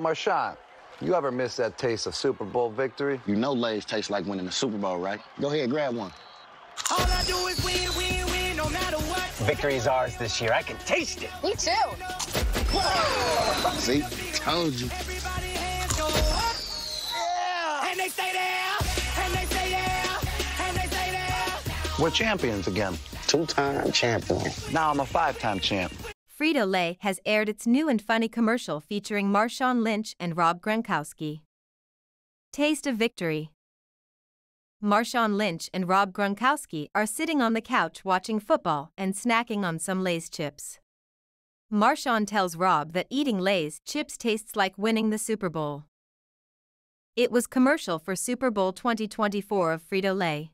Yo, Marshawn, you ever miss that taste of Super Bowl victory? You know Lay's taste like winning the Super Bowl, right? Go ahead, grab one. All I do is win, win, win, no matter what. Victory is ours this year. I can taste it. Me too. See? Told you. Everybody hands go up. Yeah. And they stay there. And they stay there. And they stay there. We're champions again. Two-time champion. Now I'm a five-time champ. Frito Lay has aired its new and funny commercial featuring Marshawn Lynch and Rob Gronkowski. Taste of Victory. Marshawn Lynch and Rob Gronkowski are sitting on the couch watching football and snacking on some Lay's chips. Marshawn tells Rob that eating Lay's chips tastes like winning the Super Bowl. It was commercial for Super Bowl 2024 of Frito Lay.